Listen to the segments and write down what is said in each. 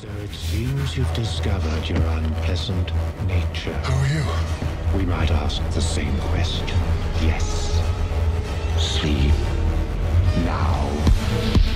So it seems you've discovered your unpleasant nature. Who are you? We might ask the same question. Yes. Sleep. Now.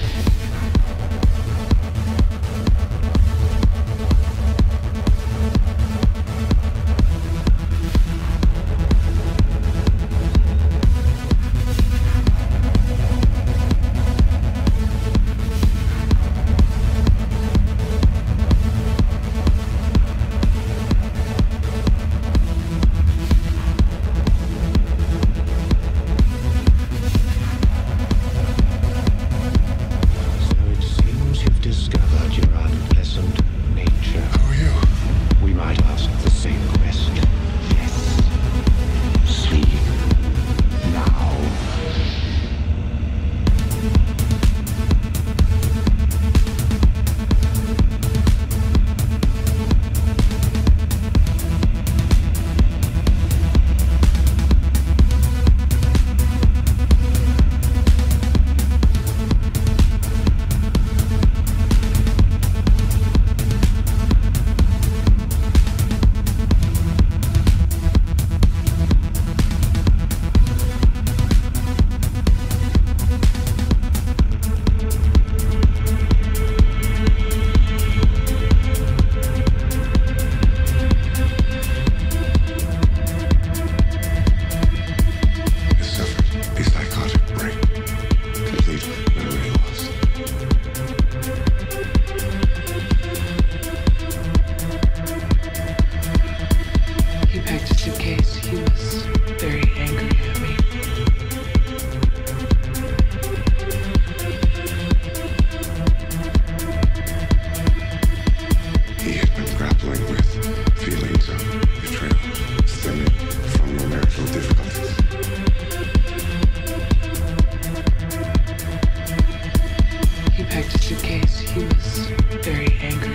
packed a suitcase. He was very angry.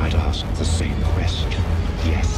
I'd ask the same question. Yes.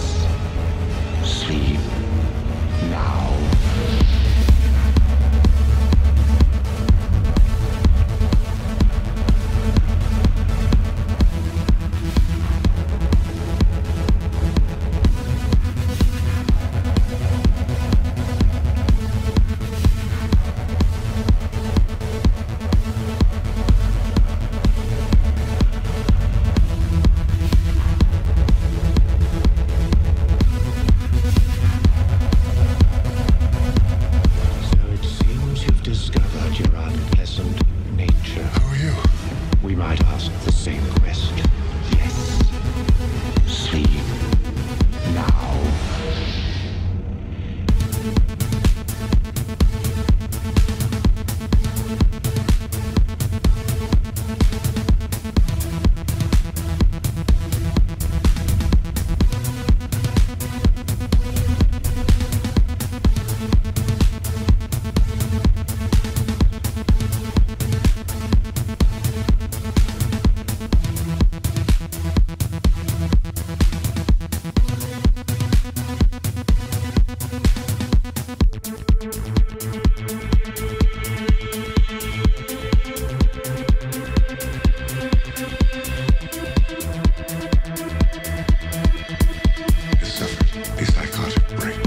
He suffered a psychotic break.